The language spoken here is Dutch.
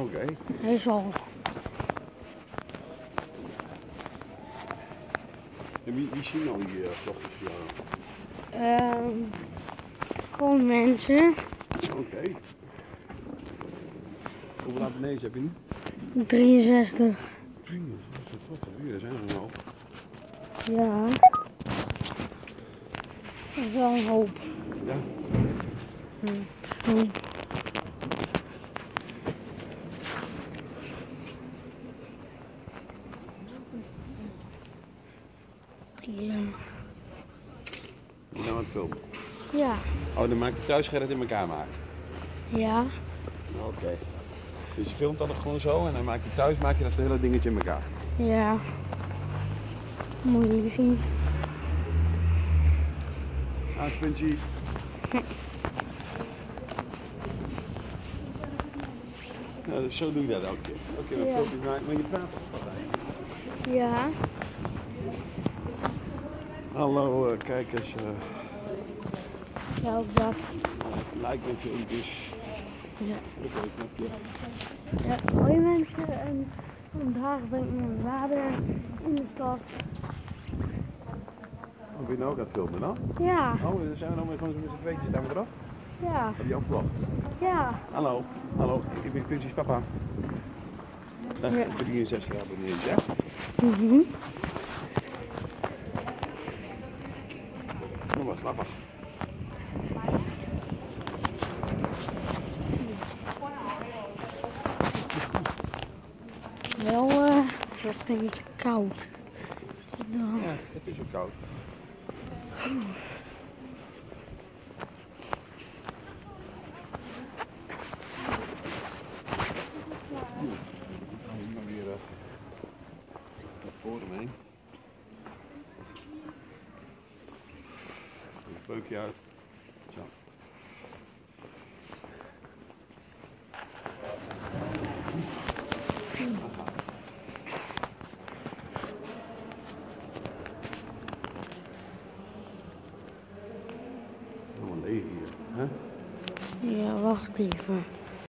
Oké. Hij is al. En wie, wie zien al die uh, vloggers voor jou? Ehm gewoon mensen. Oké. Hoeveel abonnees heb je nu? 63. Prima, dat is wat er zijn er nog. Ja. Dat is wel een hoop. Ja. Hm. Ja. Je aan het filmen. Ja. Oh, dan maak je thuis dat in elkaar maken. Ja. Oké. Dus je filmt dan gewoon zo en dan maak je thuis maak je dat hele dingetje in elkaar. Ja. Moet je zien. Ah, Quincy. Nou, dus zo doe je dat elke keer. Oké, dan Ja. film je maar, je praat. Ja. Hallo eh, kijkers, eh Ja, ook dat. like mijn filmpjes. Ja. Ja, hoi mensen, en vandaag ben ik met mijn vader in de stad. Oh, ben je nou ook aan het filmen dan? Ja, Oh, dan zijn we nog maar gewoon zo met z'n tweetjes, staan we erop? ja, Heb je ook vlog? ja. Hallo, hallo, ik ben Quincy's papa. Dag, Ja. 63 abonnees, ja? Mhm. Maar. Wel, eh, het wordt een beetje koud. Dan- Ja, het is ook koud. Dan weer uh, het forum heen. Een peukje uit. Zo. Helemaal leeg hier. Hè? Ja, wacht even.